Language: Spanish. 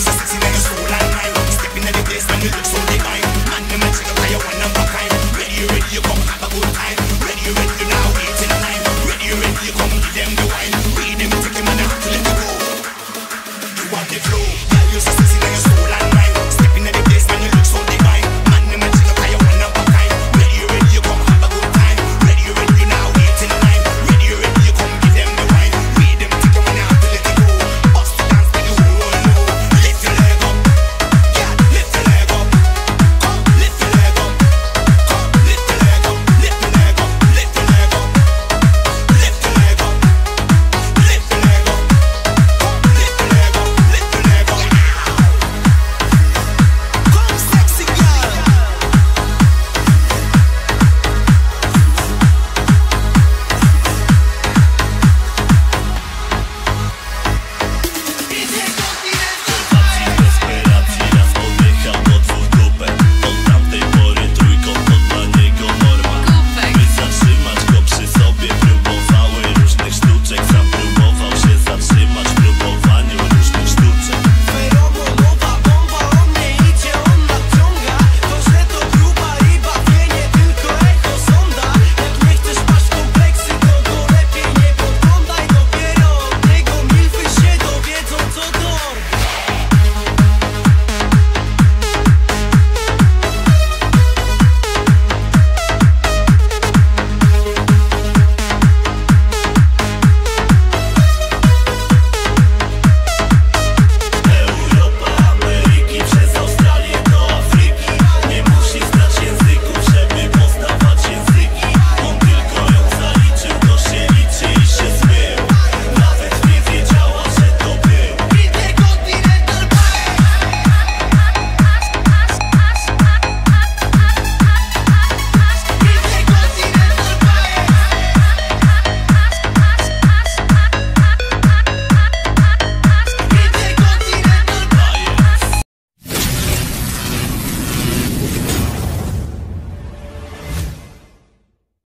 Esa sexy